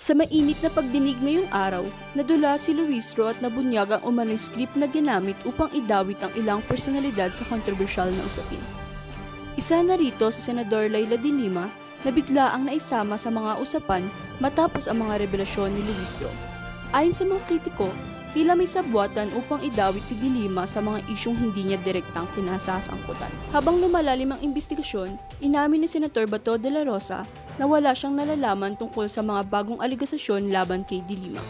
Sa mainit na pagdinig ngayong araw, nadula si Luistro at nabunyag ang script na ginamit upang idawit ang ilang personalidad sa kontrobersyal na usapin. Isa na rito si Senador Laila de Lima na bigla ang naisama sa mga usapan matapos ang mga revelasyon ni Luistro. Ayon sa mga kritiko, tila may sabwatan upang idawit si de Lima sa mga isyong hindi niya direktang kinasasangkutan. Habang lumalalim ang investigasyon, inamin ni Senator Bato de la Rosa na wala siyang nalalaman tungkol sa mga bagong aligasasyon laban kay de Lima.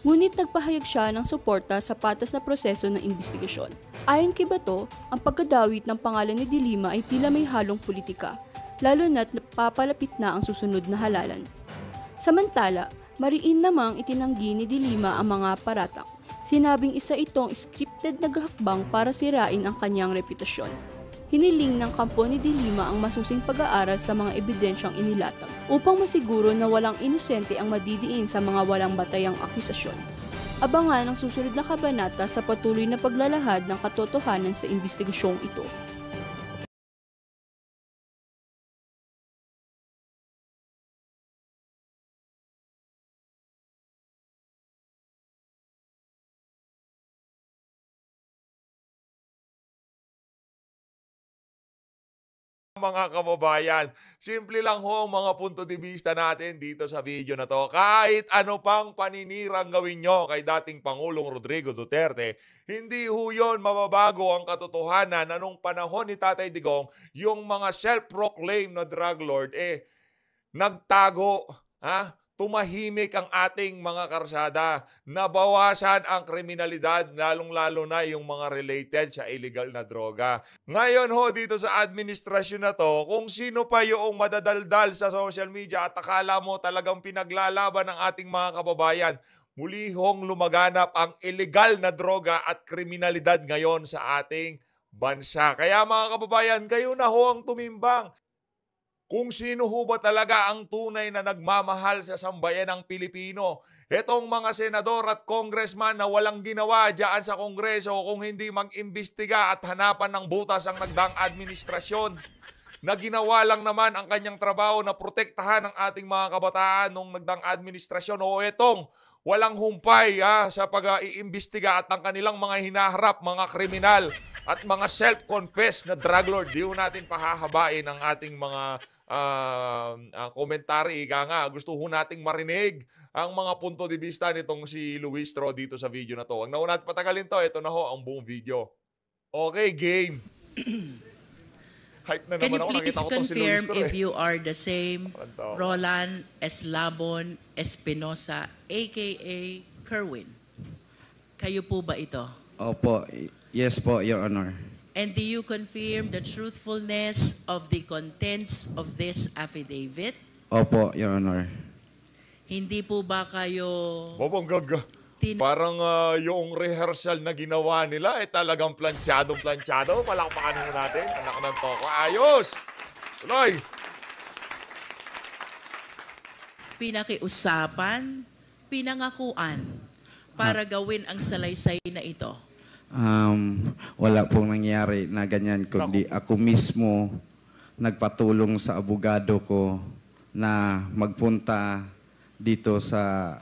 Ngunit nagpahayag siya ng suporta sa patas na proseso ng investigasyon. Ayon kay Bato, ang pagkadawit ng pangalan ni de Lima ay tila may halong politika, lalo na't papalapit na ang susunod na halalan. Samantala, mariin namang itinanggi ni de Lima ang mga paratang. Sinabing isa itong scripted na gahakbang para sirain ang kanyang reputasyon. Hiniling ng kampo ni De Lima ang masusing pag-aaral sa mga ebidensyang inilatag upang masiguro na walang inosente ang madidiin sa mga walang batayang akusasyon. Abangan ang susunod na kabanata sa patuloy na paglalahad ng katotohanan sa investigasyong ito. Mga kababayan. Simple lang ho ang mga punto de vista natin dito sa video na to. Kahit ano pang paninirang gawin nyo kay dating Pangulong Rodrigo Duterte, hindi ho yun mababago ang katotohanan na nung panahon ni Tatay Digong, yung mga self-proclaimed na drug lord, eh, nagtago, ha? Tumahimik ang ating mga karsada. Nabawasan ang kriminalidad, lalong-lalo na yung mga related sa illegal na droga. Ngayon ho, dito sa administrasyon na to, kung sino pa yung madadaldal sa social media at akala mo talagang pinaglalaban ng ating mga kababayan, muli hong lumaganap ang illegal na droga at kriminalidad ngayon sa ating bansa. Kaya mga kababayan, kayo na ho ang tumimbang kung sino ho ba talaga ang tunay na nagmamahal sa sambayan ng Pilipino. Itong mga senador at congressman na walang ginawa dyan sa kongreso kung hindi mag-imbestiga at hanapan ng butas ang nagdang administrasyon na ginawa lang naman ang kanyang trabaho na protektahan ang ating mga kabataan nung nagdang administrasyon o etong walang humpay ha, sa pag-iimbestiga at ang kanilang mga hinaharap, mga kriminal at mga self-confessed na drug lord. Di natin pahahabain ang ating mga uh, uh, komentary. Ika nga, gusto ho nating marinig ang mga punto de vista nitong si Luis Tro dito sa video na to. Huwag na ho natin patagalin to. Ito na ho ang buong video. Okay, game. Hype na Can naman you ako. please Nakita ko tong si Luis Tro if eh. you are the same. Roland Eslabon Espinosa, aka Kerwin? Kayo po ba ito? Opo, yes po, Your Honor. And do you confirm the truthfulness of the contents of this affidavit? Opo, Your Honor. Hindi po ba kayo Bobong gaga. tin- Parang ah, yung rehearsal na ginawa nila eh talagang planchadong planchado. Palakpakan na natin. Anak ng toko. Ayos! Tuloy! pinakiusapan, pinangakuan para gawin ang salaysay na ito? Um, wala pong nangyari na ganyan kundi ako. mismo nagpatulong sa abogado ko na magpunta dito sa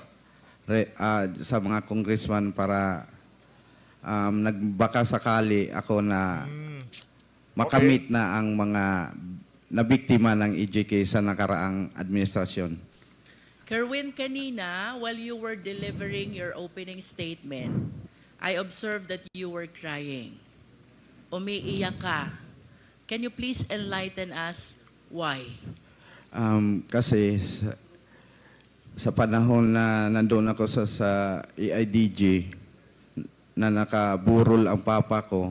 re- ah, sa mga congressman para um, nagbaka sakali ako na makamit na ang mga nabiktima ng EJK sa nakaraang administrasyon. Kerwin, kanina, while you were delivering your opening statement, I observed that you were crying. Umiiyak ka. Can you please enlighten us why? Um, kasi sa, sa panahon na nandoon ako sa, sa EIDG, na nakaburol ang papa ko,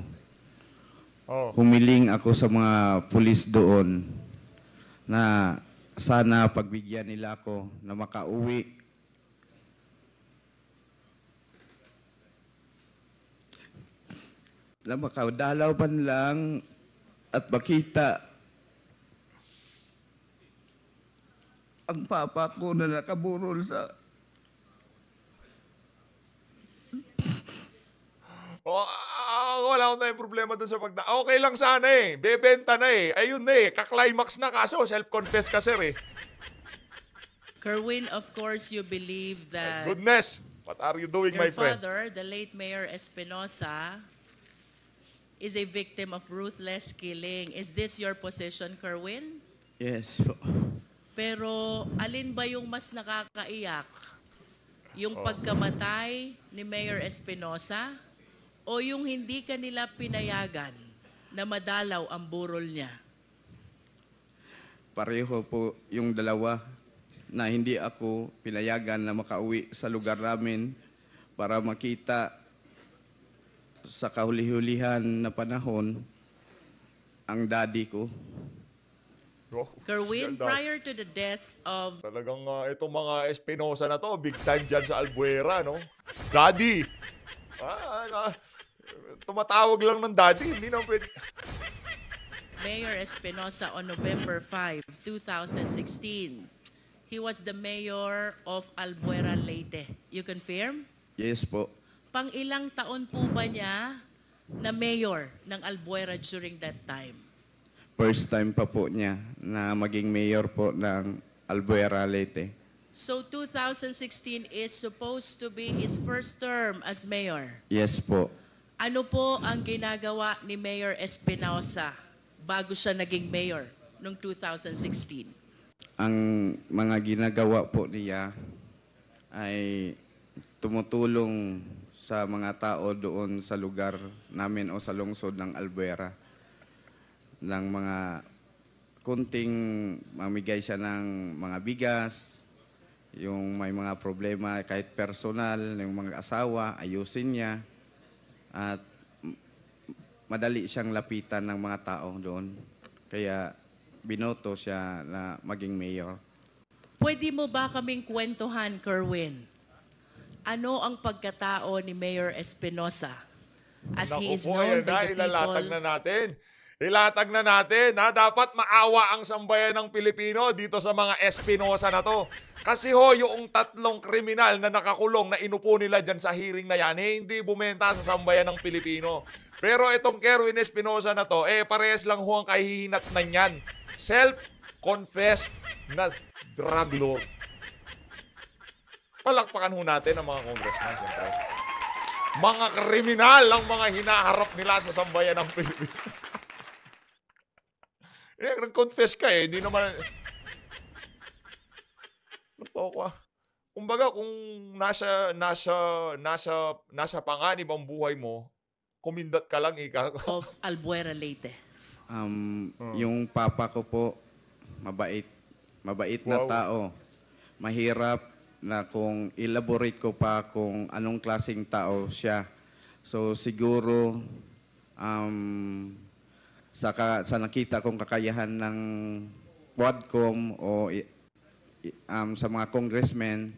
Oh. humiling ako sa mga pulis doon na sana pagbigyan nila ako na makauwi. Na makadalaw man lang at makita ang papa ko na nakaburol sa Oh, ah, wala akong tayong problema dun sa pagda... Okay lang sana eh. Bebenta na eh. Ayun na eh. Kaklimax na kaso. Self-confess ka sir eh. Kerwin, of course, you believe that Goodness! What are you doing, your my friend? father, the late Mayor Espinosa, is a victim of ruthless killing. Is this your position, Kerwin? Yes po. Pero alin ba yung mas nakakaiyak? Yung pagkamatay ni Mayor Espinosa o yung hindi kanila pinayagan na madalaw ang burol niya? Pareho po yung dalawa na hindi ako pinayagan na makauwi sa lugar namin para makita sa kahuli-hulihan na panahon ang daddy ko. Oh, Kerwin, ganda. prior to the death of Talagang uh, itong mga Espinosa na to, big time dyan sa Albuera, no? Daddy! Ah, na, tumatawag lang ng daddy, hindi naman pwede. Mayor Espinosa on November 5, 2016, he was the mayor of Albuera, Leyte. You confirm? Yes po. Pang ilang taon po ba niya na mayor ng Albuera during that time? First time pa po niya na maging mayor po ng Albuera, Leyte. So 2016 is supposed to be his first term as mayor. Yes po. Ano po ang ginagawa ni Mayor Espinosa bago siya naging mayor noong 2016? Ang mga ginagawa po niya ay tumutulong sa mga tao doon sa lugar namin o sa lungsod ng Albuera ng mga kunting mamigay siya ng mga bigas, yung may mga problema kahit personal, yung mga asawa, ayusin niya at madali siyang lapitan ng mga tao doon. Kaya binoto siya na maging mayor. Pwede mo ba kaming kwentuhan, Kerwin? Ano ang pagkatao ni Mayor Espinosa as he Naku is po, known ayan na, by the ilalatag people? na natin. Ilatag na natin na dapat maawa ang sambayan ng Pilipino dito sa mga Espinosa na to. Kasi ho, yung tatlong kriminal na nakakulong na inupo nila dyan sa hearing na yan, eh, hindi bumenta sa sambayan ng Pilipino. Pero itong Kerwin Espinosa na to, eh parehas lang ho ang kahihinat na yan. Self-confessed na drug lord. Palakpakan ho natin ang mga congressman, siyempre. Mga kriminal ang mga hinaharap nila sa sambayan ng Pilipinas. eh, nag-confess ka eh. Hindi naman... Natawa. Kumbaga, kung nasa, nasa, nasa, nasa panganib ang buhay mo, kumindat ka lang, ika. of Albuera, Leyte. Um, Yung papa ko po, mabait. Mabait na Wow. tao. Mahirap na kung elaborate ko pa kung anong klaseng tao siya. So siguro um, sa, ka, sa nakita kong kakayahan ng Quadcom o um, sa mga congressmen,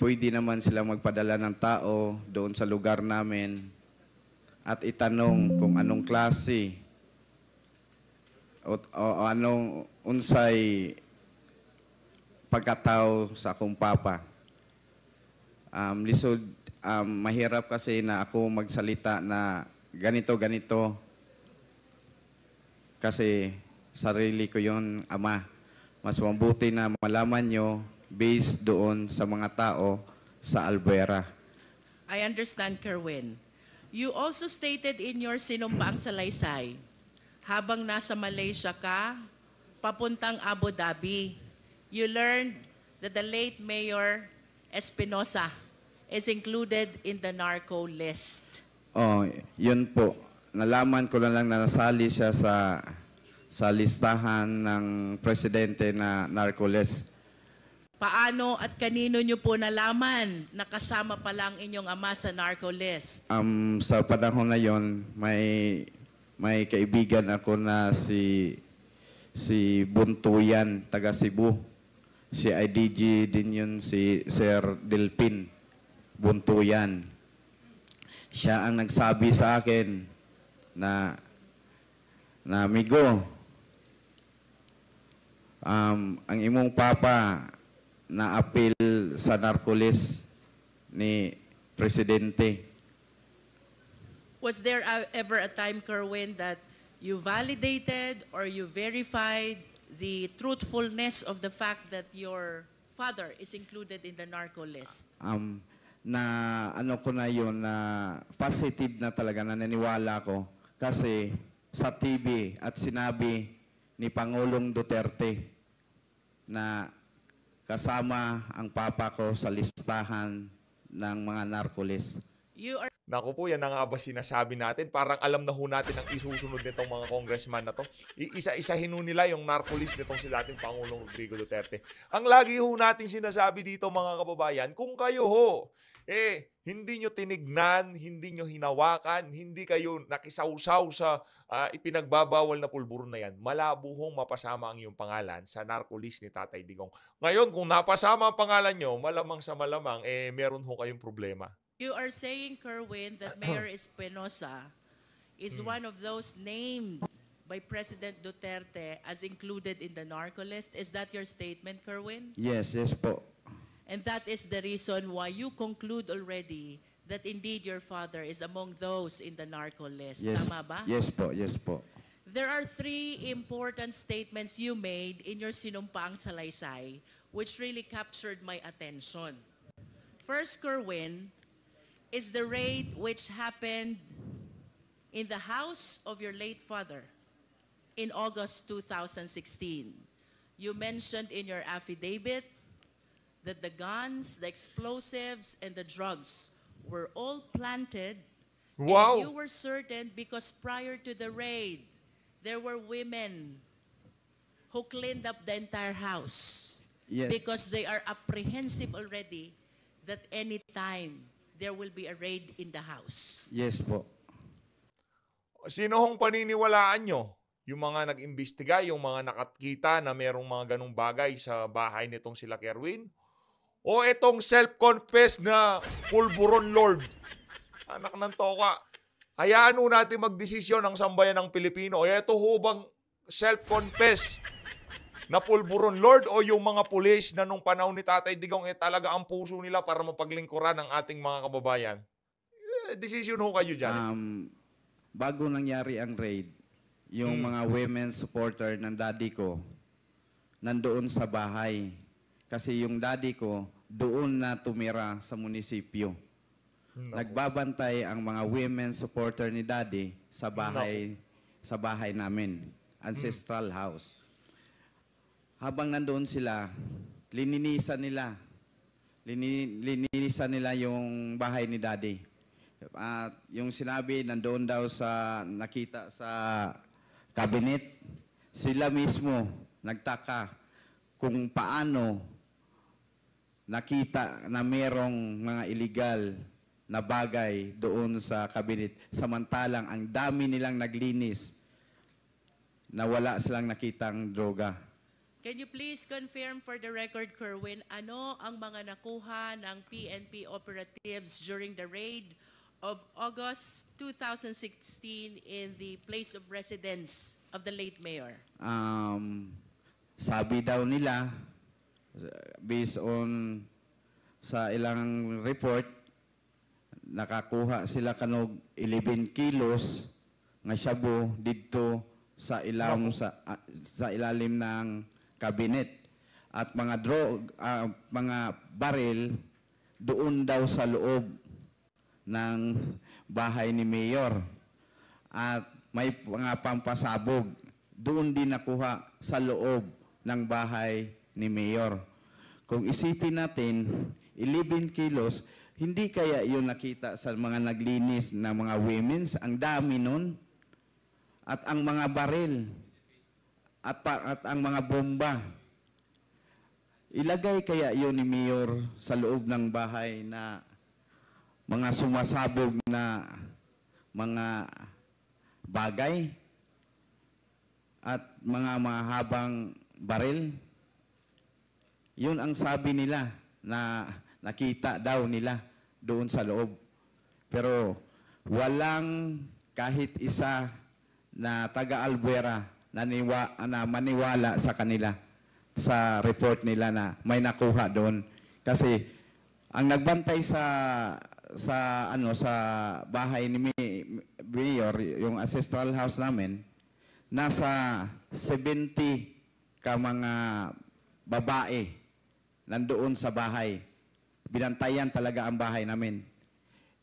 pwede naman sila magpadala ng tao doon sa lugar namin at itanong kung anong klase o, o anong unsay pagkatao sa akong papa. Um, lisod, um, mahirap kasi na ako magsalita na ganito, ganito. Kasi sarili ko yon ama. Mas mabuti na malaman nyo based doon sa mga tao sa Albuera. I understand, Kerwin. You also stated in your sinumpaang salaysay, habang nasa Malaysia ka, papuntang Abu Dhabi, you learned that the late Mayor Espinosa is included in the narco list. Oh, yun po. Nalaman ko na lang na nasali siya sa sa listahan ng presidente na narcoles. Paano at kanino nyo po nalaman na kasama pa lang inyong ama sa narco list? Um, sa panahon na yon, may may kaibigan ako na si si Buntuyan, taga Cebu. Si IDG din yun, si Sir Delpin Buntuyan. Siya ang nagsabi sa akin na na amigo, um, ang imong papa na apil sa narcolis ni presidente. Was there ever a time, Kerwin, that you validated or you verified the truthfulness of the fact that your father is included in the narco list? Um, na ano ko na yun na positive na talaga na naniwala ko kasi sa TV at sinabi ni Pangulong Duterte na kasama ang papa ko sa listahan ng mga narcolis. You are Naku po, yan na nga ba sinasabi natin? Parang alam na ho natin ang isusunod nitong mga congressman na to. Isa-isahin ho nila yung narcolis nitong si dating Pangulong Rodrigo Duterte. Ang lagi ho natin sinasabi dito mga kababayan, kung kayo ho, eh, hindi nyo tinignan, hindi nyo hinawakan, hindi kayo nakisawsaw sa ah, ipinagbabawal na pulburon na yan, malabo hong mapasama ang iyong pangalan sa narcolis ni Tatay Digong. Ngayon, kung napasama ang pangalan nyo, malamang sa malamang, eh, meron ho kayong problema. You are saying, Kerwin, that Mayor Espinosa is hmm. one of those named by President Duterte as included in the narco list. Is that your statement, Kerwin? Yes, yes po. And that is the reason why you conclude already that indeed your father is among those in the narco list. Yes, Tama ba? yes po, yes po. There are three important statements you made in your sinumpaang salaysay which really captured my attention. First, Kerwin, is the raid which happened in the house of your late father in August 2016. You mentioned in your affidavit that the guns, the explosives, and the drugs were all planted Wow! and you were certain because prior to the raid, there were women who cleaned up the entire house Yes. because they are apprehensive already that any time there will be a raid in the house. Yes po. Sino hong paniniwalaan nyo? Yung mga nag-imbestiga, yung mga nakakita na merong mga ganong bagay sa bahay nitong sila Kerwin? O itong self-confessed na pulburon lord? Anak ng toka. Hayaan ho natin magdesisyon ang sambayan ng Pilipino. O ito ho bang self-confessed na pulburon lord o yung mga pulis na nung panahon ni Tatay Digong eh talaga ang puso nila para mapaglingkuran ng ating mga kababayan? Eh, decision ho kayo dyan. Um, bago nangyari ang raid, yung mga women supporter ng daddy ko, nandoon sa bahay. Kasi yung daddy ko, doon na tumira sa munisipyo. Nagbabantay ang mga women supporter ni daddy sa bahay sa bahay namin, ancestral house. Habang nandoon sila, lininisan nila. Lini, lininisan nila yung bahay ni daddy. At yung sinabi, nandoon daw sa, nakita sa cabinet, sila mismo nagtaka kung paano nakita na merong mga illegal na bagay doon sa cabinet. Samantalang ang dami nilang naglinis na wala silang nakitang droga. Can you please confirm for the record, Kerwin, ano ang mga nakuha ng PNP operatives during the raid of August 2016 in the place of residence of the late mayor? um, sabi daw nila, based on sa ilang report, nakakuha sila kanog 11 kilos nga shabu didto sa ilam sa ah, sa ilalim ng cabinet at mga drug ah, mga baril doon daw sa loob ng bahay ni mayor at may mga pampasabog doon din nakuha sa loob ng bahay ni mayor. Kung isipin natin, 11 kilos, hindi kaya yun nakita sa mga naglinis na mga women's, ang dami nun. At ang mga baril, at, at ang mga bomba. Ilagay kaya yun ni Mayor sa loob ng bahay na mga sumasabog na mga bagay at mga mahabang baril. Yun ang sabi nila na nakita daw nila doon sa loob. Pero walang kahit isa na taga-Albuera na, niwa, na maniwala sa kanila sa report nila na may nakuha doon. Kasi ang nagbantay sa sa ano sa bahay ni Mayor, yung ancestral house namin, nasa 70 saka mga babae nandoon sa bahay. Binantayan talaga ang bahay namin.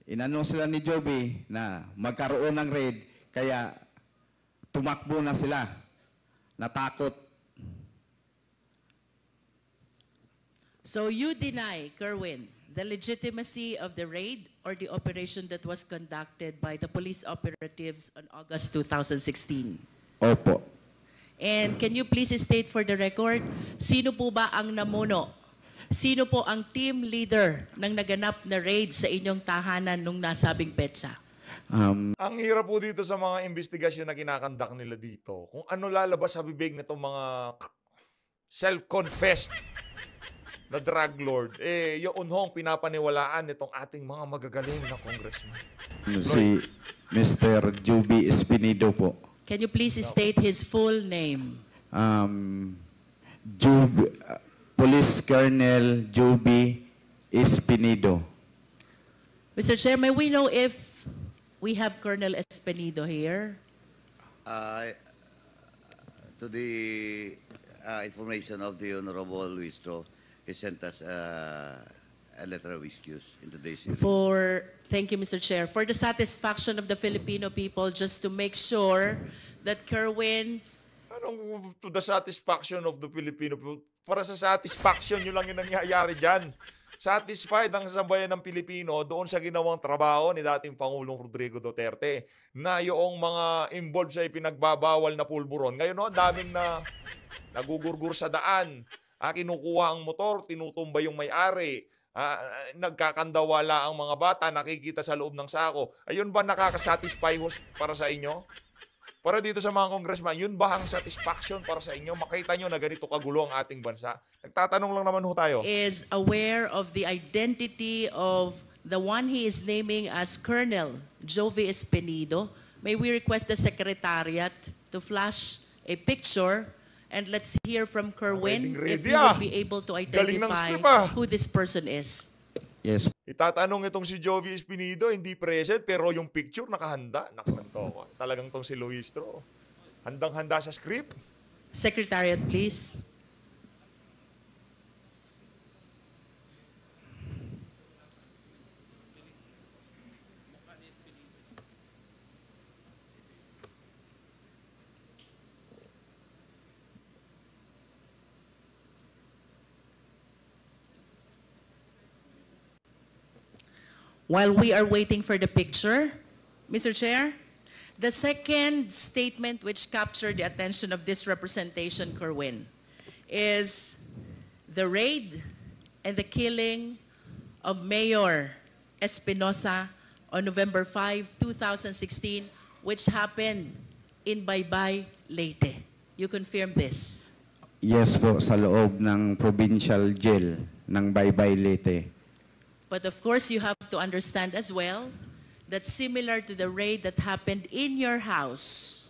Inano sila ni Joby na magkaroon ng raid, kaya tumakbo na sila. Natakot. So you deny, Kerwin, the legitimacy of the raid or the operation that was conducted by the police operatives on August 2016? Opo. And can you please state for the record, sino po ba ang namuno? Sino po ang team leader ng naganap na raid sa inyong tahanan nung nasabing petsa? Um, Ang hirap po dito sa mga investigasyon na kinakandak nila dito. Kung ano lalabas sa bibig nitong mga self-confessed na drug lord, eh, yung unhong pinapaniwalaan nitong ating mga magagaling na congressman. si Mr. Joby Espinido po. Can you please state his full name? Um, Job, uh, Police Colonel Joby Espinido. Mr. Chair, may we know if we have Colonel Espenido here? Uh, to the uh, information of the Honorable Luistro, he sent us uh, a letter of excuse in today's hearing. For, thank you, Mr. Chair, for the satisfaction of the Filipino people, just to make sure that Kerwin Anong to the satisfaction of the Filipino people? Para sa satisfaction nyo lang yung nangyayari dyan. Satisfied ang sambayan ng Pilipino doon sa ginawang trabaho ni dating Pangulong Rodrigo Duterte na yung mga involved sa ipinagbabawal na pulburon. Ngayon, no, daming na nagugurgur sa daan. Ah, kinukuha ang motor, tinutumba yung may-ari. Ah, nagkakandawala ang mga bata, nakikita sa loob ng sako. Ayun ba nakakasatisfy hos para sa inyo? Para dito sa mga congressman, yun ba ang satisfaction para sa inyo? Makita nyo na ganito kagulo ang ating bansa? Nagtatanong lang naman ho tayo. is aware of the identity of the one he is naming as Colonel Jovi Espenido, may we request the Secretariat to flash a picture and let's hear from Kerwin Ready, if he ah. will be able to identify ah. who this person is. Yes Itatanong itong si Jovi Espinido, hindi present, pero yung picture nakahanda. Nakakanto Talagang tong si Luistro. Handang-handa sa script. Secretariat, please. While we are waiting for the picture, Mr. Chair, the second statement which captured the attention of this representation, Kerwin, is the raid and the killing of Mayor Espinosa on November 5, 2016, which happened in Baybay, Leyte. You confirm this? Yes po, sa loob ng provincial jail ng Baybay Leyte. But of course, you have to understand as well that similar to the raid that happened in your house,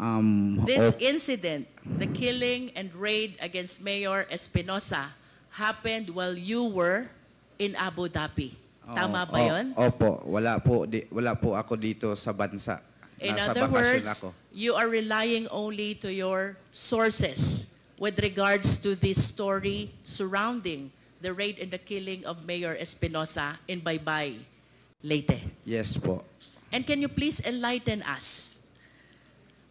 Um, This op- incident, the killing and raid against Mayor Espinosa, happened while you were in Abu Dhabi. Tama ba o- yon? Opo, wala po, di, wala po ako dito sa bansa. In Nasa other words, ako. you are relying only to your sources with regards to this story surrounding the raid and the killing of Mayor Espinosa in Baybay, Leyte. Yes po. And can you please enlighten us?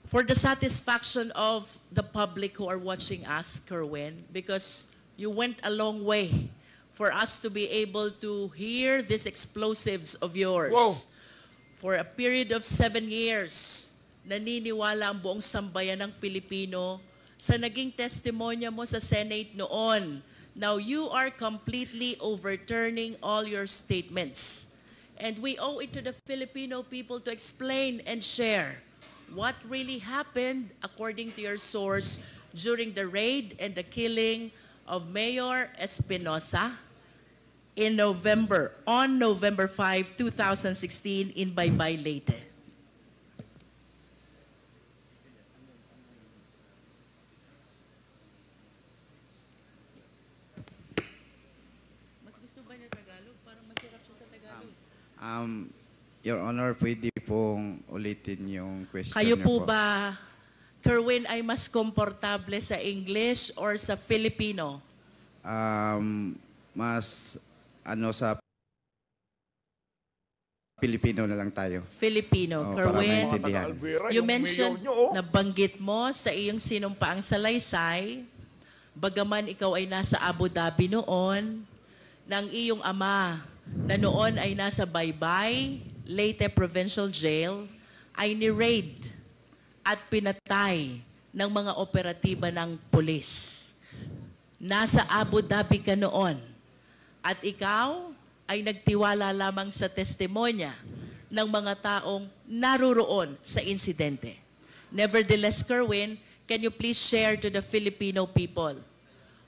For the satisfaction of the public who are watching us, Kerwin, because you went a long way for us to be able to hear these explosives of yours. Wow. For a period of seven years, naniniwala ang buong sambayan ng Pilipino sa naging testimonya mo sa Senate noon. Now you are completely overturning all your statements. And we owe it to the Filipino people to explain and share what really happened according to your source during the raid and the killing of Mayor Espinosa in November, on November 5, 2016 in Baybay, Leyte. Um, Your Honor, pwede pong ulitin yung question Kayo niyo po ba, Kerwin ay mas komportable sa English or sa Filipino? Um, mas ano sa Pilipino na lang tayo. Filipino. Oh, Kerwin, maintindihan. you mentioned, oh. nabanggit mo sa iyong sinumpaang salaysay, bagaman ikaw ay nasa Abu Dhabi noon, ng iyong ama na noon ay nasa Baybay, Leyte Provincial Jail, ay ni-raid at pinatay ng mga operatiba ng pulis. Nasa Abu Dhabi ka noon at ikaw ay nagtiwala lamang sa testimonya ng mga taong naruroon sa insidente. Nevertheless, Kerwin, can you please share to the Filipino people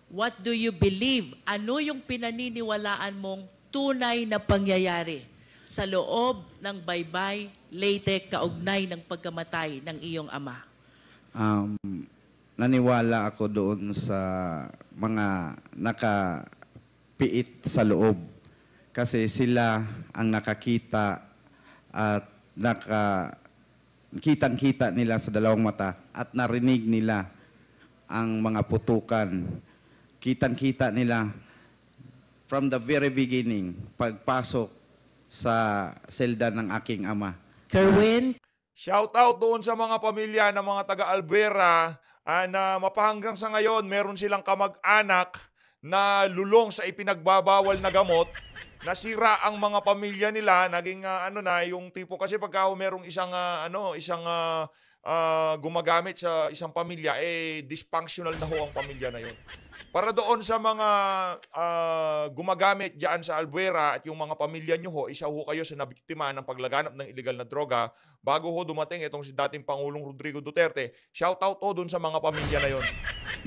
what do you believe? Ano yung pinaniniwalaan mong tunay na pangyayari sa loob ng baybay, Leyte, kaugnay ng pagkamatay ng iyong ama? Um, naniwala ako doon sa mga nakapiit sa loob. Kasi sila ang nakakita at naka kitang-kita nila sa dalawang mata at narinig nila ang mga putukan. Kitang-kita nila from the very beginning, pagpasok sa selda ng aking ama. Kerwin, Shout out doon sa mga pamilya ng mga taga-Alvera ah, na mapahanggang sa ngayon meron silang kamag-anak na lulong sa ipinagbabawal na gamot. Nasira ang mga pamilya nila, naging ah, ano na yung tipo kasi pagka merong isang ah, ano, isang ah, ah, gumagamit sa isang pamilya eh dysfunctional na ho ang pamilya na yon. Para doon sa mga ah, gumagamit diyan sa Albuera at yung mga pamilya nyo ho, isa ho kayo sa nabiktima ng paglaganap ng illegal na droga bago ho dumating itong si dating Pangulong Rodrigo Duterte. Shout out ho doon sa mga pamilya na yon.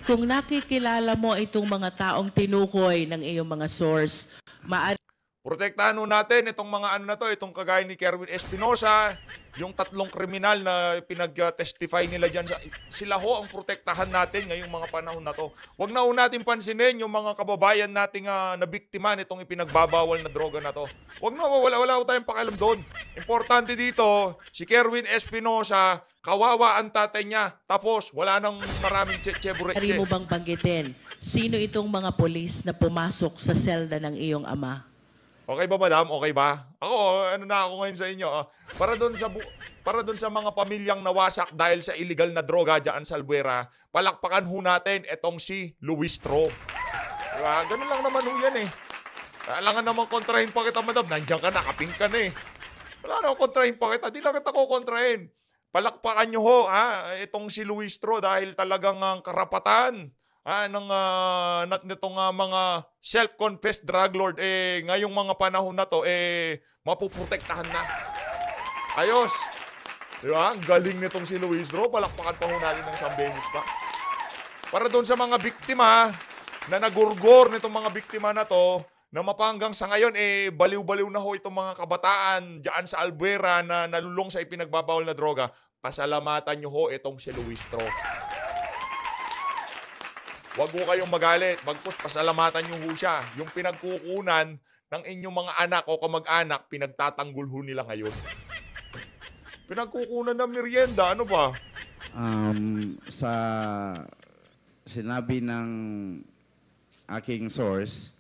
kung nakikilala mo itong mga taong tinukoy ng iyong mga source, maaari Protektahan ho natin itong mga ano na to, itong kagaya ni Kerwin Espinosa, yung tatlong kriminal na pinag-testify nila dyan. Sa, sila ho ang protektahan natin ngayong mga panahon na to. Huwag na ho natin pansinin yung mga kababayan nating uh, nabiktima nitong ipinagbabawal na droga na to. Huwag na, wala, wala ho tayong pakialam doon. Importante dito, si Kerwin Espinosa, kawawa ang tatay niya. Tapos, wala nang maraming che-chebure. mo bang banggitin sino itong mga polis na pumasok sa selda ng iyong ama? Okay ba, madam? Okay ba? Ako, ano na ako ngayon sa inyo. ah. Para doon sa bu- para doon sa mga pamilyang nawasak dahil sa illegal na droga diyan sa Albuera, palakpakan ho natin etong si Luis Tro. Diba? Ganun lang naman ho yan eh. Kailangan naman kontrahin pa kita, madam. Nandiyan ka na, kaping ka na eh. Wala na kontrahin pa kita. Di lang kita ko kontrahin. Palakpakan nyo ho, ha, itong si Luis Tro dahil talagang ang karapatan ah, ng ah, nat- nitong ah, mga self-confessed drug lord eh ngayong mga panahon na to eh mapuprotektahan na. Ayos. Di ba? Ang galing nitong si Luis Ro. Palakpakan pa natin ng isang beses pa. Para doon sa mga biktima na nagurgor nitong mga biktima na to, na mapanggang sa ngayon, eh, baliw-baliw na ho itong mga kabataan dyan sa Albuera na nalulong sa ipinagbabawal na droga. Pasalamatan nyo ho itong si Luis Tro. Huwag ho kayong magalit. Bagkus, pasalamatan nyo ho siya. Yung pinagkukunan ng inyong mga anak o kamag-anak, pinagtatanggol ho nila ngayon. Pinagkukunan ng merienda, ano ba? Um, sa sinabi ng aking source,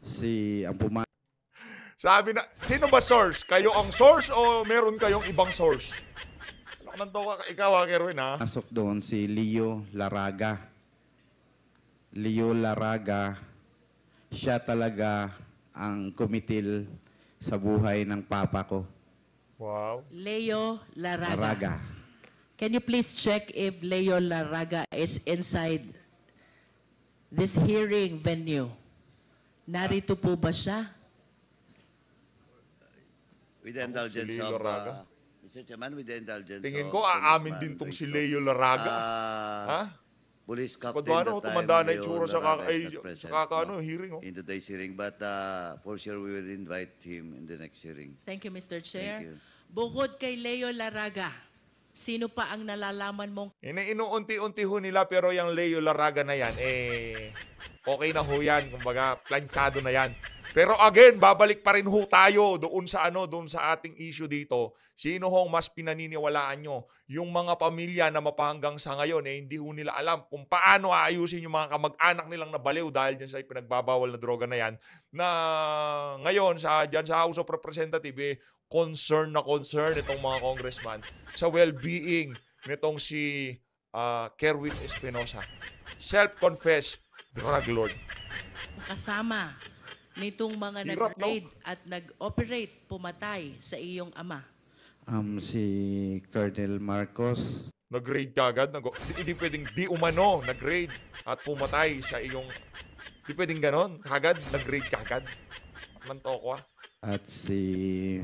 si ang puma Sabi na, sino ba source? Kayo ang source o meron kayong ibang source? Ano ka nang ka, ikaw ha, Kerwin ha? Pasok doon si Leo Laraga. Leo Laraga, siya talaga ang kumitil sa buhay ng papa ko. Wow. Leo Laraga. Laraga. Can you please check if Leo Laraga is inside this hearing venue? Narito po ba siya? With the indulgence si Leo of, uh, Mr. Chairman, with the indulgence Tingin of ko, aamin din tong si Leo Laraga. uh, ha? Police captain Pag ano, that time, tumanda na Leo yung tsura sa, kaka, ay, not sa present, kaka, no, ano, hearing oh. in today's hearing, but uh, for sure we will invite him in the next hearing. Thank you, Mr. Chair. Thank you. Bukod kay Leo Laraga, sino pa ang nalalaman mong Ini inuunti-unti ho nila pero yung Leo Laraga na yan, eh, okay na ho yan. Kumbaga, planchado na yan. Pero again, babalik pa rin ho tayo doon sa ano, doon sa ating issue dito. Sino hong mas pinaniniwalaan nyo? Yung mga pamilya na mapahanggang sa ngayon, eh, hindi ho nila alam kung paano aayusin yung mga kamag-anak nilang nabaliw dahil dyan sa pinagbabawal na droga na yan. Na ngayon, sa, dyan sa House of Representative, eh, concern na concern itong mga congressman sa well-being nitong si ah, Kerwin Espinosa. Self-confessed drug lord. Kasama nitong mga Hirap, no? nag-raid at nag-operate pumatay sa iyong ama. Um, si Colonel Marcos, nag-raid ka agad. Nag hindi pwedeng di umano, nag-raid at pumatay sa iyong... Hindi pwedeng ganon. Kagad, nag-raid ka agad. Mantoko ah. at si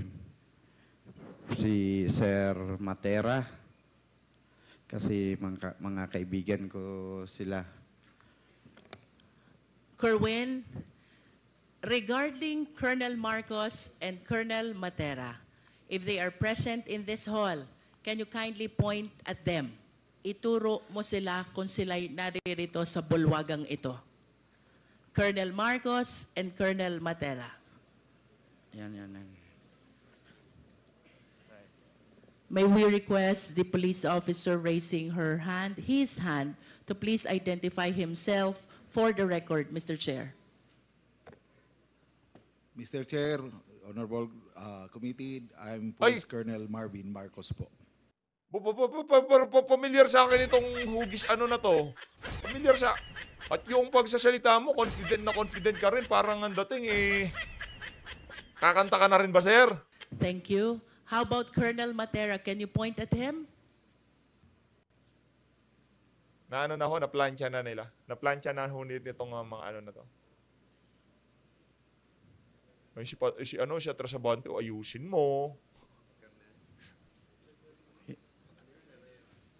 si Sir Matera kasi mga, mga kaibigan ko sila. Kerwin, regarding Colonel Marcos and Colonel Matera, if they are present in this hall, can you kindly point at them? Ituro mo sila kung sila'y naririto sa bulwagang ito. Colonel Marcos and Colonel Matera. Yan, yan, yan. May we request the police officer raising her hand, his hand, to please identify himself for the record, Mr. Chair. Mr. Chair, Honorable uh, Committee, I'm Ay! Police Colonel Marvin Marcos po. Pa- pa- pa- pa- pa- pa- Pamilyar sa akin itong hugis ano na to. Pamilyar sa... At yung pagsasalita mo, confident na confident ka rin. Parang ang dating eh... Kakanta ka na rin ba, sir? Thank you. How about Colonel Matera? Can you point at him? Na ano na ho, na-plancha na nila. Na-plancha na ho nitong uh, mga ano na to. Ay, si, si ano, siya Trasabante, ayusin mo.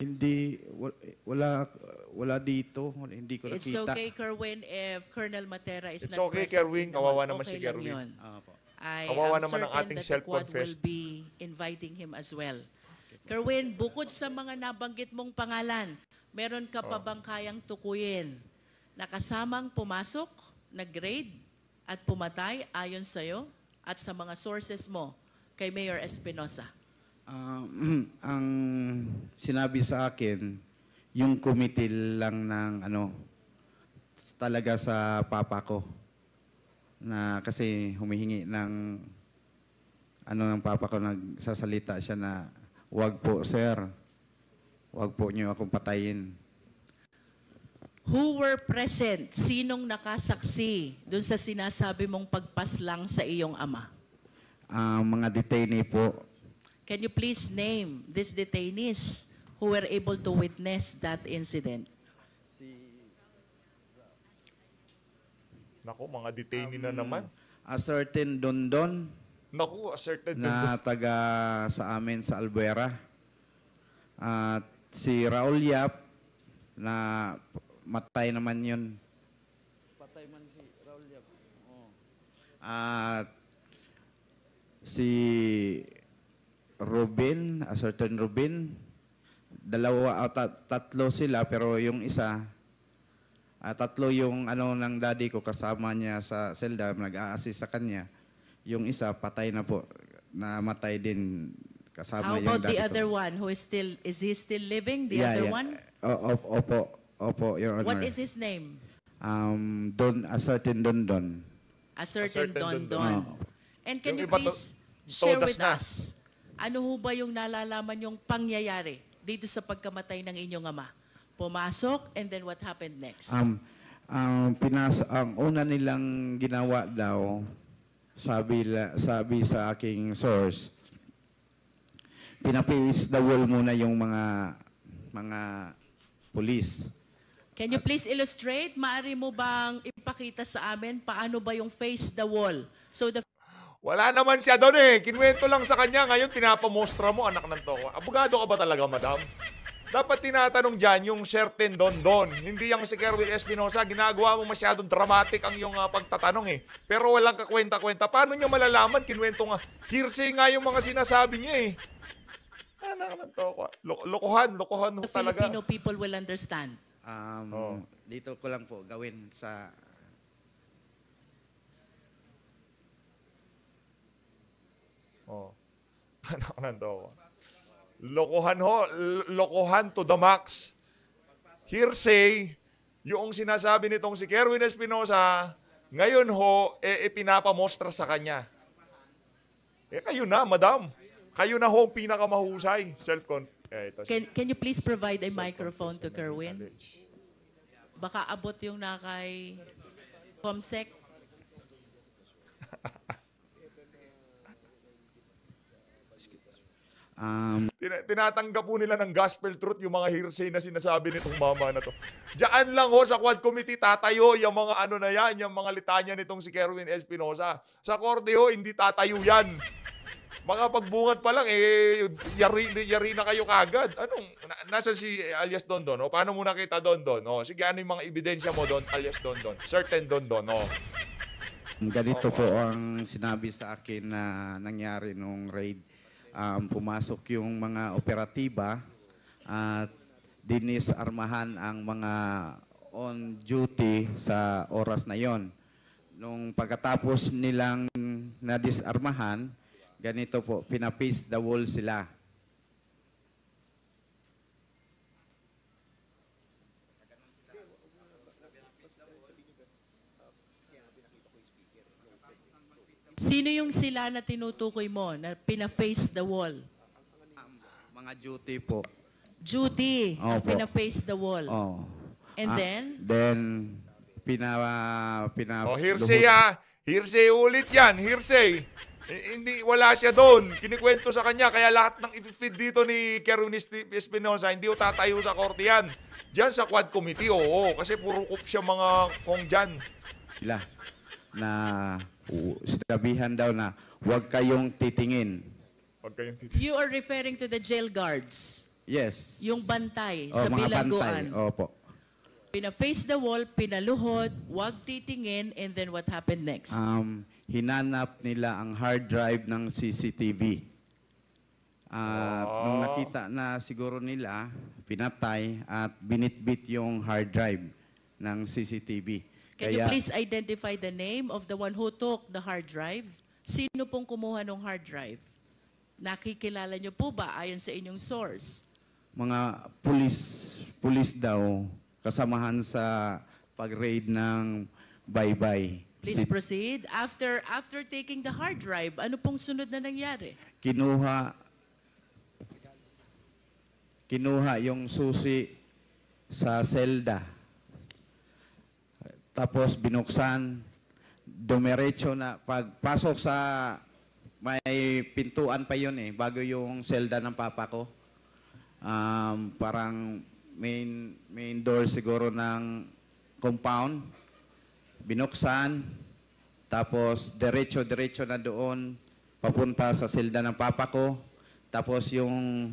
Hindi, wa- wala, wala dito. Hindi ko It's nakita. okay, Kerwin, if Colonel Matera is It's not okay, present Kerwin. in the Kawawa naman si Okay lang Kerwin. yun. Ah, po. I Kawawa am naman ang certain ating that the quad will self-confessed. be inviting him as well. Kerwin, bukod sa mga nabanggit mong pangalan, meron ka pa Oh. bang kayang tukuyin na kasamang pumasok, nag-grade, at pumatay ayon sa'yo at sa mga sources mo kay Mayor Espinosa? Ah, ang sinabi sa akin, yung committee lang ng ano, talaga sa papa ko. Na kasi humihingi ng ano ng papa ko nagsasalita siya na wag po sir. Wag po niyo akong patayin. Who were present? Sinong nakasaksi dun sa sinasabi mong pagpaslang sa iyong ama? Ang mga detainee po, Can you please name these detainees who were able to witness that incident? Naku, mga detainee na naman. a certain Dondon Naku, asserted na taga sa amin sa Albuera. At si Raul Yap na matay naman yun. Patay man si Raul Yap. At si Robin, a certain Robin, dalawa, o tat- tatlo sila pero yung isa, ah, tatlo yung ano ng daddy ko kasama niya sa selda, nag-a-assist sa kanya. Yung isa patay na po, namatay din kasama How yung about the daddy other ko. one who is still, is he still living? The Yeah, other yeah. one? O- op- opo, opo, Your Honor. What is his name? Um, Don, a certain Don Don. A certain certain Don Don Don. And can Yung you iba to- please share todas with na. us, ano ho ba yung nalalaman yung pangyayari dito sa pagkamatay ng inyong ama? Pumasok and then what happened next? Um, ang pinas ang una nilang ginawa daw sabi la, sabi sa aking source pinapiwis the wall muna yung mga mga pulis. Can you please illustrate? Maari mo bang ipakita sa amin paano ba yung face the wall? So the Wala naman siya doon eh. Kinwento lang sa kanya. Ngayon, pinapamostra mo, anak ng toko. Abogado ka ba talaga, madam? Dapat tinatanong dyan yung certain don don. Hindi yung si Kerwin Espinosa. Ginagawa mo masyadong dramatic ang yung ah, pagtatanong eh. Pero walang kakwenta-kwenta. Paano niya malalaman? Kinwento nga. Hearsay nga yung mga sinasabi niya eh. Anak ng toko. Lo- lokohan, lokohan ho the talaga. Filipino people will understand. Um, Oo. Dito ko lang po gawin sa... Oh. Ano ko nandoon? Lokohan ho, lokohan to the max. Hearsay, yung sinasabi nitong si Kerwin Espinosa, ngayon ho, eh, e, e pinapamostra sa kanya. Eh kayo na, madam. Kayo na ho ang pinakamahusay. Self-confidence. Eh, ito, Can, can you please provide a microphone to Kerwin? knowledge. Baka abot yung na kay Comsec. Um, Tina- tinatanggap po nila ng gospel truth yung mga hearsay na sinasabi nitong mama na to. Diyan lang ho sa quad committee tatayo yung mga ano na yan, yung mga litanya nitong si Kerwin Espinosa. Sa korte ho, hindi tatayo yan. Mga pagbungat pa lang, eh, yari, yari na kayo kagad. Anong, na, nasan si alias Dondon? O, paano mo nakita Dondon? O, sige, ano yung mga ebidensya mo doon, alias Dondon? Certain Dondon, o. ganito po ang sinabi sa akin na nangyari nung raid. Um, pumasok yung mga operatiba at dinis armahan ang mga on duty sa oras na yon. Nung pagkatapos nilang nadisarmahan, ganito po, pinapace the wall sila. Sino yung sila na tinutukoy mo na pina-face the wall? Mga duty po. Judy, na Opo. pina-face the wall. Oh. And Ah, then? Then, pina, pina, O, hearsay ah. Hearsay ulit yan. Hearsay. Eh, hindi, wala siya doon. Kinikwento sa kanya. Kaya lahat ng i-feed dito ni Kerwin Espinosa, hindi o tatayo sa korte yan. Diyan sa quad committee, oo. Kasi puro kup siya mga kong dyan. sila na uh, sinabihan daw na huwag kayong titingin. Huwag kayong titig- You are referring to the jail guards. Yes. Yung bantay Oh, sa mga bantay. bilangguan. Opo. Pina-face the wall, pinaluhod, wag titingin, and then what happened next? Um, hinanap nila ang hard drive ng CCTV. At nung nakita na siguro nila, pinatay at binitbit yung hard drive ng CCTV. Can you please identify the name of the one who took the hard drive? Sino pong kumuha ng hard drive? Nakikilala niyo po ba ayon sa inyong source? mga pulis pulis daw kasamahan sa pag-raid ng Baybay. Please proceed. After after taking the hard drive, ano pong sunod na nangyari? kinuha kinuha yung susi sa selda. Tapos binuksan, dumiretso na pagpasok sa may pintuan pa yun eh, bago yung selda ng papa ko. Um, parang main, main door siguro ng compound. Binuksan, tapos diretso-diretso na doon, papunta sa selda ng papa ko. Tapos yung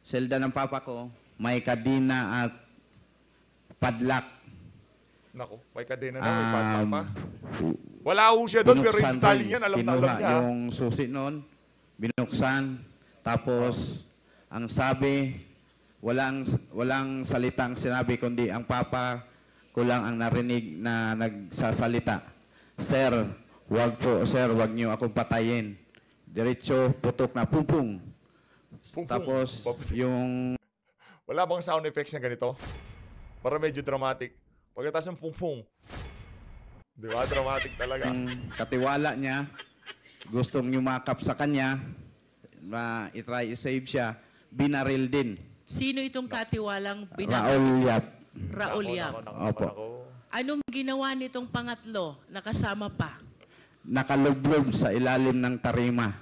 selda ng papa ko, may kadina at padlock. Nako, may kadena na, may Um, pa. Wala ho siya doon, pero yung tali niyan, alam na alam niya. yung susi noon, binuksan, tapos ang sabi, walang walang salitang sinabi kundi ang papa ko lang ang narinig na nagsasalita. Sir, wag po, sir, wag niyo akong patayin. Diretso, putok na pumpung. Pung, pung. Tapos Papatay. yung Wala bang sound effects na ganito? Para medyo dramatic. Pagkatapos ng pung-pung. Di ba? Dramatic talaga. ang katiwala niya, gustong yumakap sa kanya, na itry i-save siya, binaril din. Sino itong katiwalang bina- Raul Yap. Raul Yap? Opo. Anong ginawa nitong pangatlo? Nakasama pa. Nakalublob sa ilalim ng tarima.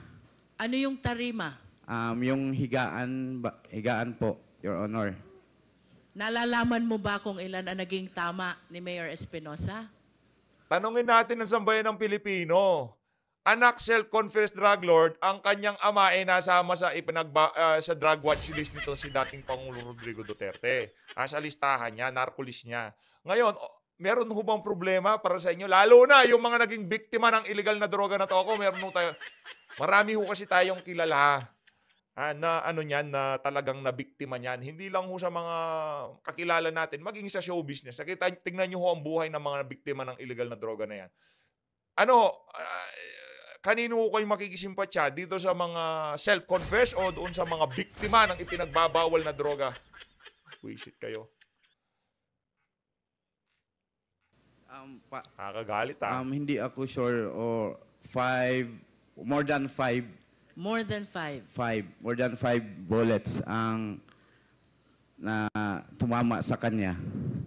Ano yung tarima? Um, yung higaan, ba- higaan po, Your Honor. Nalalaman mo ba kung ilan ang naging tama ni Mayor Espinosa? Tanungin natin ang sambayan ng Pilipino. Anak self-confessed drug lord, ang kanyang ama ay nasama sa ipinagba, ah, sa drug watch list nito si dating Pangulo Rodrigo Duterte. Nasa listahan niya, narcolis niya. Ngayon, meron ho bang problema para sa inyo? Lalo na yung mga naging biktima ng illegal na droga na toko, meron ho tayo. Marami ho kasi tayong kilala ah, na ano niyan, na talagang nabiktima niyan. Hindi lang ho sa mga kakilala natin, maging sa show business. Nakita, tignan niyo ho ang buhay ng mga biktima ng illegal na droga na yan. Ano, ah, kanino ko kayo makikisimpatya? Dito sa mga self-confess o doon sa mga biktima ng ipinagbabawal na droga? Wisit kayo. Um, pa, Nakakagalit ah. um, hindi ako sure or five, more than five, More than five. five, more than five bullets ang na tumama sa kanya.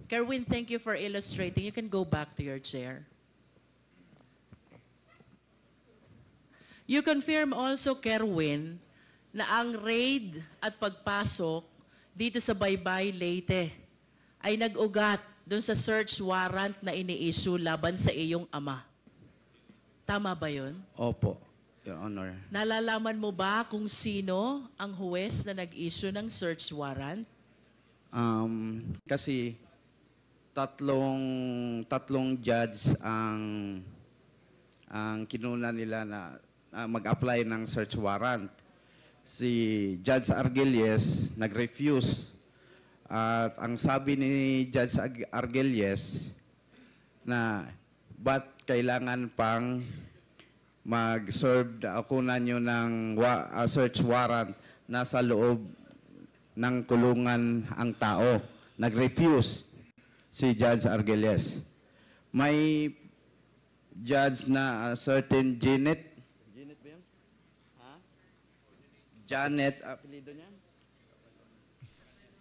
Kerwin, thank you for illustrating. You can go back to your chair. You confirm also, Kerwin, na ang raid at pagpasok dito sa Baybay, Leyte ay nag-ugat doon sa search warrant na ini-issue laban sa iyong ama. Tama ba yun? Opo, Your Honor. Nalalaman mo ba kung sino ang huwes na nag-issue ng search warrant? Um, kasi tatlong tatlong judge ang ang kinuna nila na, na mag-apply ng search warrant. Si Judge Argelies nag-refuse. At ang sabi ni Judge Argelies na ba't kailangan pang mag-serve ako na nyo ng wa- uh, search warrant nasa loob ng kulungan ang tao. Nag-refuse si Judge Argeles. May judge na uh, certain. Janet ba yun? Ha? Janet, apelido niya?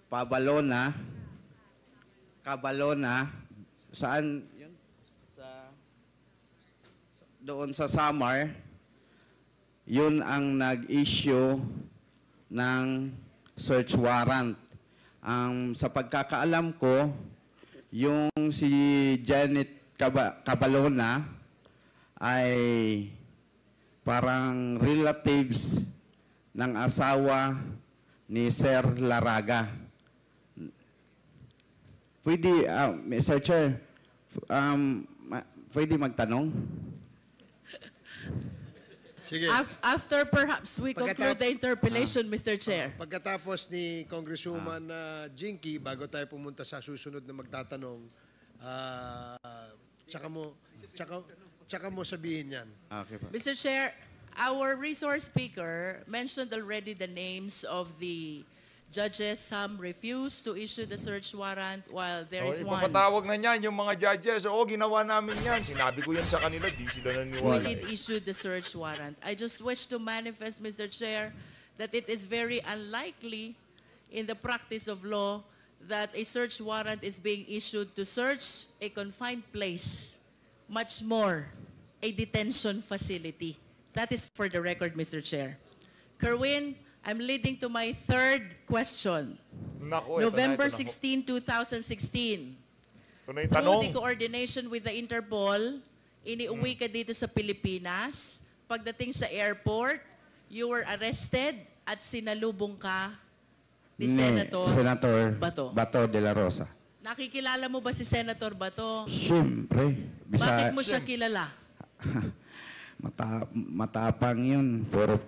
Pabalona. Cabalona. Saan yun? Sa doon sa Samar, yun ang nag-issue ng search warrant. Ang sa pagkakaalam ko, yung si Janet Caba- Cabalona ay parang relatives ng asawa ni Sir Laraga. Pwede, ah, Mr. Chair, um, ma- pwede magtanong? Sige. Af- after perhaps we Pagkatap- conclude the interpellation, Mr. Chair. Pagkatapos ni Congresswoman uh, Jinky, bago tayo pumunta sa susunod na magtatanong, ah, tsaka mo, tsaka, tsaka mo sabihin yan. Okay po. Mr. Chair, our resource speaker mentioned already the names of the judges. Some refused to issue the search warrant while there Oh, is one. ipapatawag na niyan yung mga judges. Oo, ginawa namin yan. Sinabi ko yan sa kanila, di sila We naniwala. did eh. issue the search warrant. I just wish to manifest, Mr. Chair, that it is very unlikely in the practice of law that a search warrant is being issued to search a confined place, much more a detention facility. That is for the record, Mr. Chair. Kerwin, I'm leading to my third question. Naku, ito November na, ito na. 16, 2016. Ito na yung Through tanong. the coordination with the Interpol, iniuwi ka dito sa Pilipinas. Pagdating sa airport, you were arrested at sinalubong ka ni Senator Senator Bato. Bato de la Rosa. Nakikilala mo ba si Senator Bato? Siyempre. Bisa, Bakit mo siya kilala? Mata, matapang yun. Puro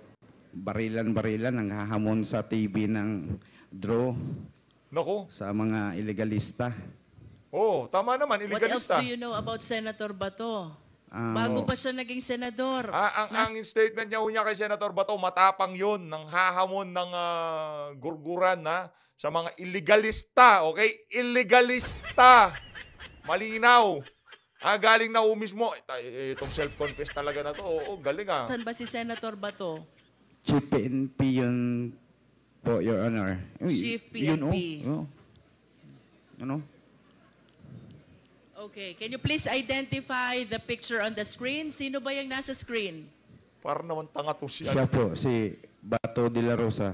barilan-barilan ang hahamon sa TV ng draw Naku. sa mga illegalista. Oo, tama naman, What else illegalista. do you know about Senator Bato? Ah, Bago pa siya naging senador. Ah, ang, ang statement niya unya kay Senator Bato, matapang yun, ng hahamon ng ah, gurguran na sa mga illegalista, okay? Illegalista! Malinaw! Ah, galing na mismo. Eh, Itong self-confess talaga na to. Oo, galing ah. Saan ba si Senator Bato? Chief PNP yun po, Your Honor. Uy, Chief Yun, oh. PNP. oh. Ano? Okay, can you please identify the picture on the screen? Sino ba yung nasa screen? Para naman tanga to si Siya po, si Bato de la Rosa.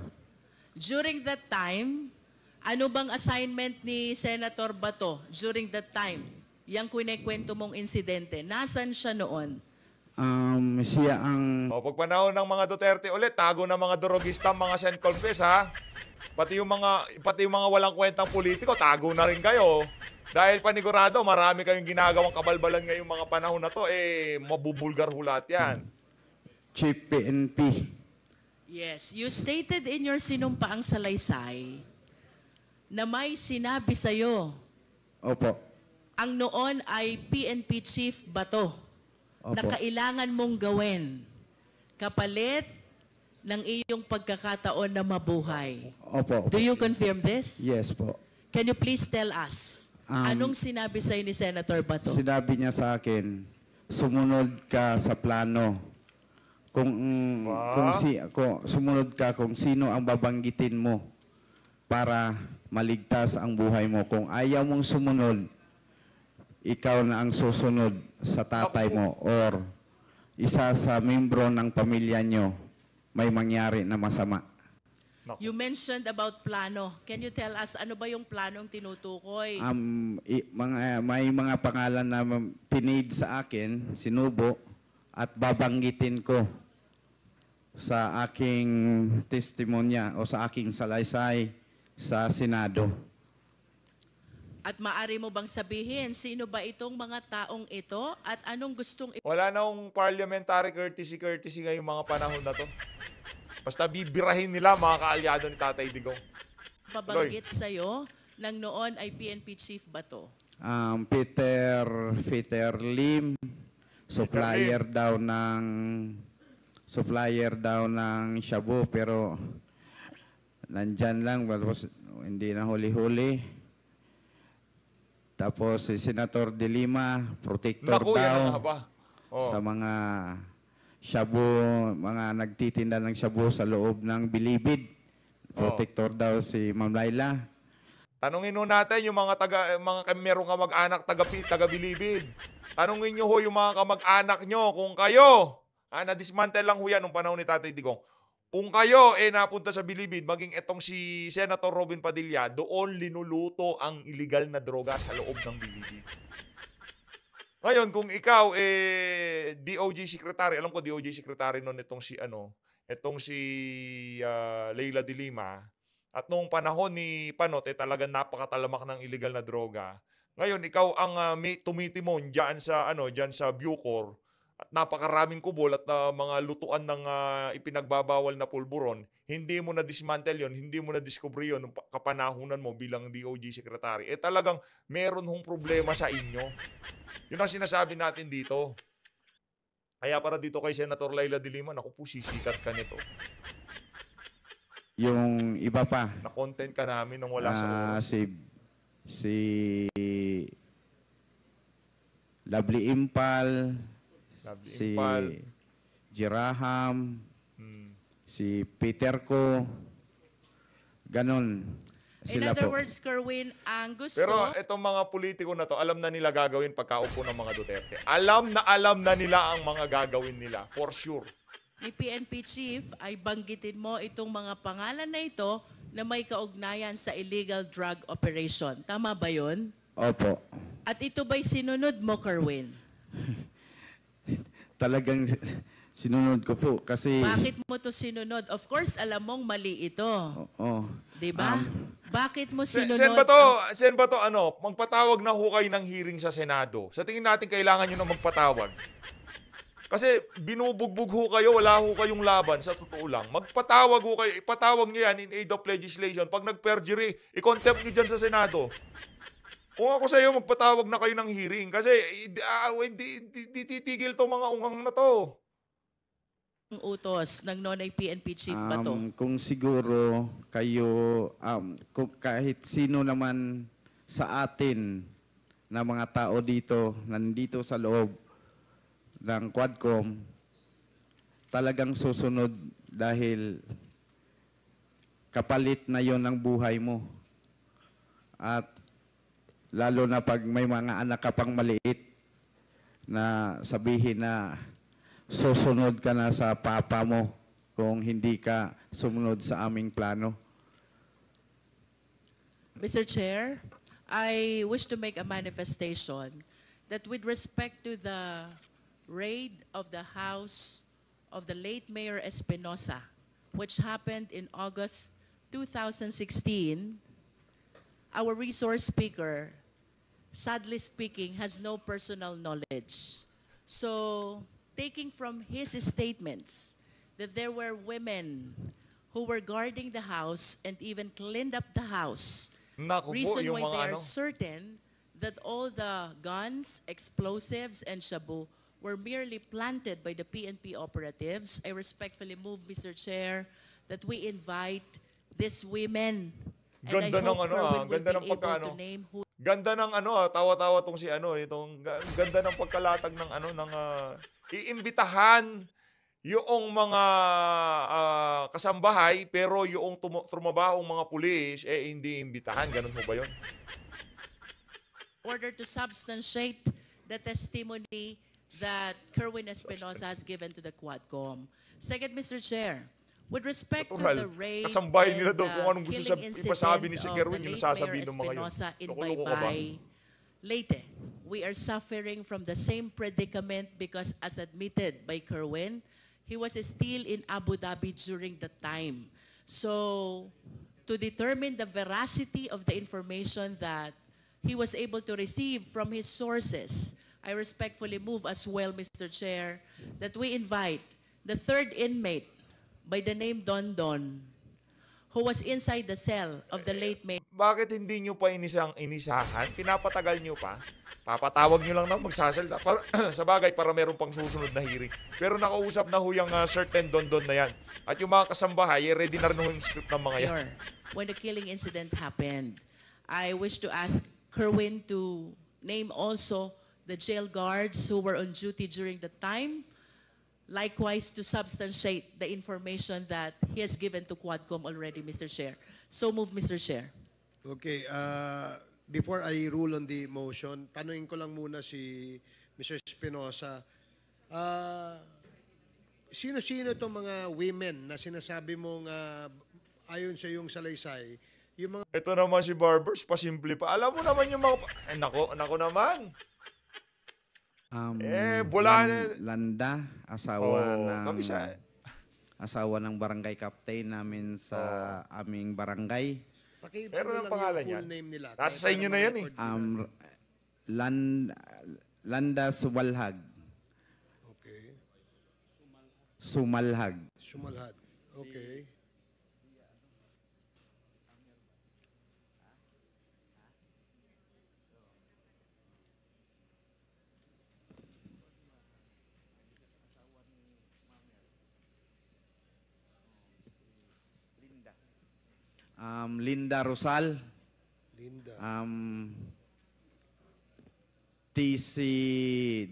During that time, ano bang assignment ni Senator Bato during that time? Yang kwinekwento mong insidente. Nasaan siya noon? Um, siya ang O, pag panahon ng mga Duterte ulit, tago ng mga durogista, mga Sen Confess, ha? Pati yung mga pati yung mga walang kwentang politiko, tago na rin kayo. Dahil panigurado, marami kayong ginagawang kabalbalan ngayong mga panahon na to, eh, mabubulgar hulat yan. Chief PNP. Yes, you stated in your sinumpaang salaysay na may sinabi sa'yo Opo. Ang noon ay PNP Chief Bato na Opo. kailangan mong gawin kapalit ng iyong pagkakataon na mabuhay. Opo. Do you confirm this? Yes po. Can you please tell us, Um, anong sinabi sa'yo ni Senator Bato? Sinabi niya sa akin, sumunod ka sa plano. Kung mm, kung si kung sumunod ka kung sino ang babanggitin mo para maligtas ang buhay mo. Kung ayaw mong sumunod, ikaw na ang susunod sa tatay mo or isa sa membro ng pamilya nyo may mangyari na masama. You mentioned about plano. Can you tell us, ano ba yung planong tinutukoy? Um, i- mga, may mga pangalan na pinid sa akin, sinubo, at babanggitin ko sa aking testimonya o sa aking salaysay sa Senado. At maari mo bang sabihin, sino ba itong mga taong ito at anong gustong Wala na akong parliamentary courtesy-courtesy ngayong mga panahon na to. Basta bibirahin nila mga kaalyado ni Tatay Digong. ipabanggit sa'yo ng noon ay PNP Chief Bato? Um, Peter, Peter Lim, supplier daw ng supplier daw ng shabu pero nandyan lang tapos hindi na huli-huli. Tapos si Senator De Lima, protector Naku, daw na ba? Oh. sa mga shabu, mga nagtitinda ng shabu sa loob ng bilibid. Protector daw si Ma'am Laila. Tanungin ho natin yung mga taga mga merong kamag-anak taga taga Bilibid. Tanungin niyo ho yung mga kamag-anak nyo kung kayo ah, na-dismantle lang ho yan nung panahon ni Tatay Digong. Kung kayo eh napunta sa Bilibid, maging etong si Senator Robin Padilla, doon linuluto ang illegal na droga sa loob ng Bilibid. Ngayon, kung ikaw eh DOJ secretary, alam ko DOJ secretary noon itong si ano, itong si ah, Leila de Lima, at noong panahon ni Panot, eh, talagang napakatalamak ng illegal na droga. Ngayon, ikaw ang uh, may, tumitimon diyan sa ano, diyan sa Bucor at napakaraming kubol at uh, mga lutuan ng uh, ipinagbabawal na pulburon, hindi mo na dismantle yon, hindi mo na discover yon nung pa- kapanahunan mo bilang DOJ secretary. Eh talagang meron hong problema sa inyo. Yun ang sinasabi natin dito. Kaya para dito kay Senator Laila de Lima, naku po, sisikat ka nito. Yung iba pa, Na-content ka namin nung wala sa Ah, oras. si si Lovely Impal, Lovely si Impal. Jiraham, Hmm. si Peter ko, ganon. In Sila other po. words, Kerwin, ang gusto... Pero itong mga politiko na to, alam na nila gagawin pagkaupo ng mga Duterte. Alam na alam na nila ang mga gagawin nila. For sure. ni PNP Chief ay banggitin mo itong mga pangalan na ito na may kaugnayan sa illegal drug operation. Tama ba yun? Opo. At ito ba'y sinunod mo, Kerwin? Talagang sinunod ko po kasi Bakit mo to sinunod? Of course, alam mong mali ito. Oo. Di ba? Bakit mo sinunod? sen ba to, ang- sen ba to ano, magpatawag na ho kayo ng hearing sa Senado. Sa tingin natin kailangan nyo na magpatawag. Kasi binubugbog ho kayo, wala ho kayong laban, sa totoo lang. Magpatawag ho kayo, ipatawag nyo yan in aid of legislation. Pag nag-perjury, i-contempt nyo dyan sa Senado. Kung ako sa iyo, magpatawag na kayo ng hearing. Kasi hindi titigil to mga ungang na to. ang utos ng nonay PNP Chief ba to? Um, kung siguro kayo, um, kung kahit sino naman sa atin na mga tao dito, nandito sa loob ng Quadcom, talagang susunod dahil kapalit na yon ng buhay mo. At lalo na pag may mga anak ka pang maliit na sabihin na susunod ka na sa papa mo kung hindi ka sumunod sa aming plano. Mr. Chair, I wish to make a manifestation that with respect to the raid of the house of the late Mayor Espinosa, which happened in August 2016, our resource speaker, sadly speaking, has no personal knowledge. So, taking from his statements that there were women who were guarding the house and even cleaned up the house, Naku po, reason yung why they are ano. certain that all the guns, explosives, and shabu were merely planted by the PNP operatives, I respectfully move, Mr. Chair, that we invite these women. And I Ganda ng hope ano, ah, will ganda be ng able to name who Ganda ng ano, ah, tawa-tawa tong si ano, itong ga- ganda ng pagkalatag ng ano ng ah, iimbitahan yung mga ah, kasambahay pero yung tumo- trumabahong mga pulis eh hindi imbitahan, ganun mo ba 'yon? order to substantiate the testimony that Kerwin Espinosa has given to the Quadcom. Second, Mr. Chair, with respect to the rape Kasambahay nila daw kung anong gusto killing sab- ipasabi ni si Kerwin, yung sasabihin ng mga yun. In? Baybay, Leyte, we are suffering from the same predicament because as admitted by Kerwin, he was still in Abu Dhabi during the time. So, to determine the veracity of the information that he was able to receive from his sources, I respectfully move as well, Mr. Chair, that we invite the third inmate by the name Don Don, who was inside the cell of the late Mayor. Bakit hindi nyo pa inisang inisahan? Pinapatagal nyo pa? Papatawag nyo lang na magsasalita. Para, sa bagay, para meron pang susunod na hearing. Pero nakausap na ho yung ah, certain don-don na yan. At yung mga kasambahay, eh, ready na rin ho yung script ng mga yan. Mayor, when the killing incident happened, I wish to ask Kerwin to name also the jail guards who were on duty during the time. Likewise, to substantiate the information that he has given to Quadcom already, Mr. Chair. So move, Mr. Chair. Okay, uh, before I rule on the motion, tanungin ko lang muna si Mr. Espinosa. Ah, sino-sino itong mga women na sinasabi mong ah, ayon sa iyong salaysay, yung mga Ito naman si Barbers, pasimple pa. Alam mo naman yung mga... Eh, nako, nako naman. Um, Eh, bula- Landa, asawa Oh, ng kami sa... asawa ng barangay captain namin sa aming barangay. Paki, Meron ano ng lang pangalan name nila. Nasa sa inyo na yan eh. Um, Land, Landa Subalhag. Okay. Sumalhag. Sumalhad. Okay. Um, Linda Rosal. Linda. Um, TC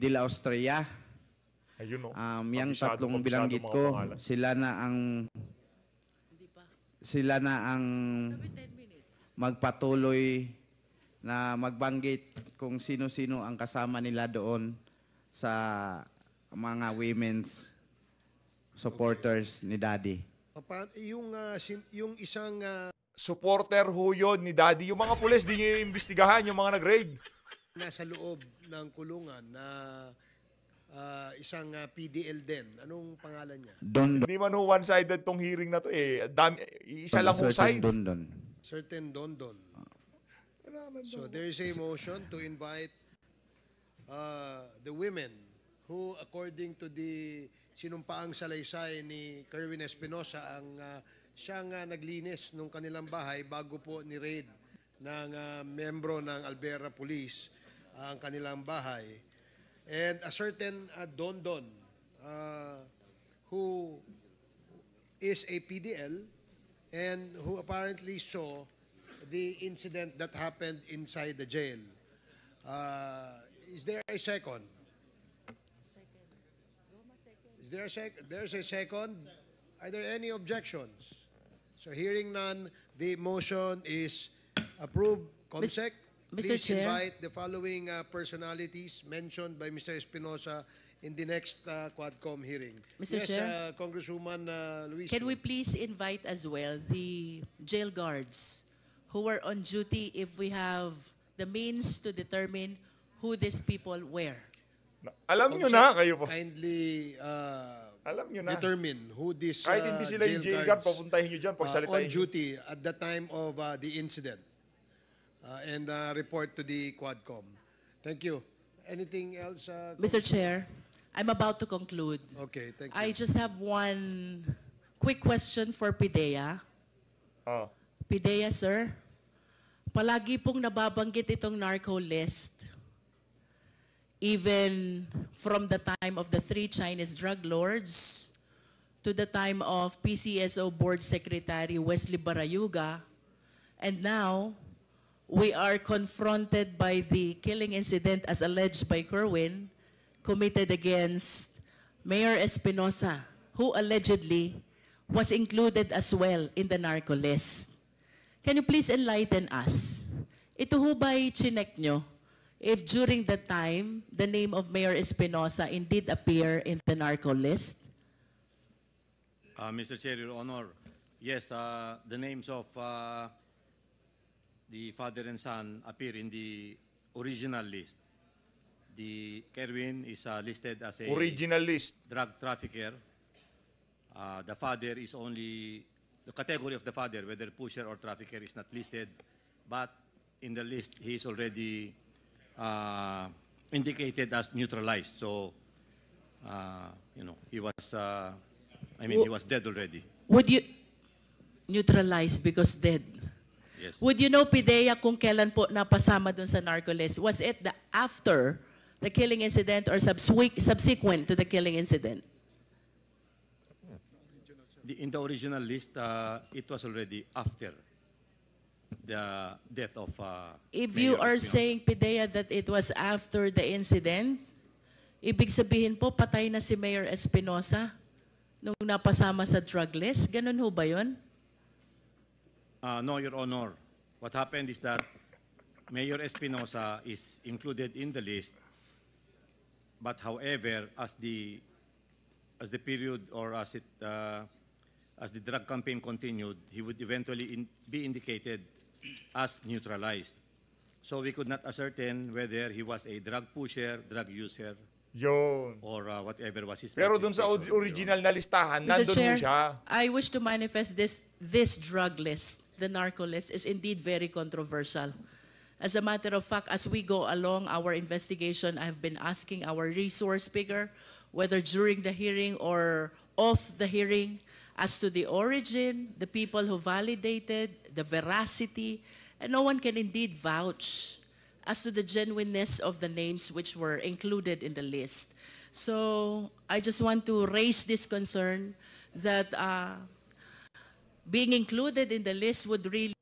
de la Austria. Ayun o. Um, yung Kabisado, tatlong kabisado bilanggit mga ko, pangalan. sila na ang sila na ang Sabi 10 minutes. magpatuloy na magbanggit kung sino-sino ang kasama nila doon sa mga women's supporters ni Daddy. Papa, yung, ah, sim- yung isang ah, Supporter ho yun ni Daddy. Yung mga pulis, di nyo imbestigahan yung mga nag-raid. nasa loob ng kulungan na ah, isang ah, PDL din. Anong pangalan niya? Don Hindi man ho one-sided tong hearing na to eh. Dami, isa lang ho side. Don Don. Certain Dondon. So there is a motion to invite uh, the women who according to the sinumpaang salaysay ni Kerwin Espinosa ang uh, siyang uh, naglinis ng kanilang bahay bago po ni raid ng uh, membro ng Alberta Police ang kanilang bahay. And a certain uh, Dondon uh, who is a PDL and who apparently saw the incident that happened inside the jail. Uh, is there a second? Is there a sec- there's a second? Are there any objections? So hearing none, the motion is approved. Comsec, Mr. please Chair. invite the following uh, personalities mentioned by Mr. Espinosa in the next uh, Quadcom hearing. Mr. Yes, Chair. uh, Congresswoman uh, Luis. Can we please invite as well the jail guards who were on duty if we have the means to determine who these people were? Alam nyo na, kayo po. Kindly uh, Alam nyo na. determine who this Kahit uh, hindi sila yung jail guard, papuntahin nyo dyan, uh, on nyo. duty at the time of uh, the incident uh, and uh, report to the Quadcom. Thank you. Anything else? Uh, Mr. Chair, I'm about to conclude. Okay, thank you. I just have one quick question for Pidea. Oh. Pidea, sir. Palagi pong nababanggit itong narco list. Even from the time of the three Chinese drug lords to the time of PCSO Board Secretary Wesley Barayuga, and now we are confronted by the killing incident as alleged by Kerwin committed against Mayor Espinosa, who allegedly was included as well in the narco list. Can you please enlighten us? Ito ho ba'y chinek nyo? If during the time, the name of Mayor Espinosa indeed appear in the narco list? Uh, Mr. Chair, Your Honor, yes, uh, the names of uh, the father and son appear in the original list. The Kerwin is uh, listed as a Original list. drug trafficker. Uh, the father is only, the category of the father, whether pusher or trafficker, is not listed. But in the list, he is already uh, indicated as neutralized. So, uh, you know, he was, uh, I mean, he was dead already. Would you neutralize because dead? Yes. Would you know, Pidea, kung kailan po napasama dun sa narco list? Was it the after the killing incident or subsequent, subsequent to the killing incident? The, in the original list, uh, it was already after the death of. Uh, If Mayor you are Espinosa. saying, Pidea, that it was after the incident, ibig sabihin po, patay na si Mayor Espinosa nung napasama sa drug list? Ganun ho ba yun? Uh, no, Your Honor. What happened is that Mayor Espinosa is included in the list, but however, as the as the period or as it uh, as the drug campaign continued, he would eventually in, be indicated as neutralized. So we could not ascertain whether he was a drug pusher, drug user, Yun. or uh, whatever was his. Pero dun sa participation, o- original na listahan, Mr. nandun Chair, siya. I wish to manifest this, this drug list, the narco list, is indeed very controversial. As a matter of fact, as we go along our investigation, I've been asking our resource speaker, whether during the hearing or off the hearing, as to the origin, the people who validated, the veracity, and no one can indeed vouch as to the genuineness of the names which were included in the list. So I just want to raise this concern that uh, being included in the list would really